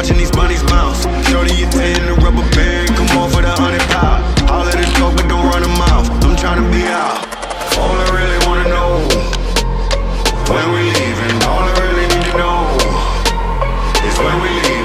watching these bunnies bounce. Shorty, you ten, the rubber band, come off with a hundred pound. All of the talk, but don't run a mouth. I'm tryna be out. All I really wanna know when we leaving. All I really need to know is when we leaving.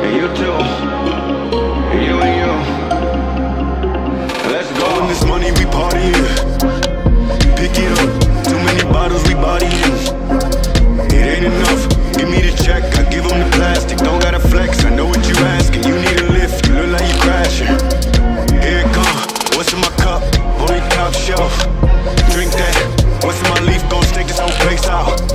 And you too. And you and you. Let's go. When this money we partying. Pick it up. Too many bottles we bodying. It ain't enough. Give me the check. I give them the plastic. Don't gotta flex. I know what you're asking. You need a lift. You look like you're crashing. Here it come. What's in my cup? Boy, top shelf. Drink that. What's in my leaf? Gonna stick this whole place out.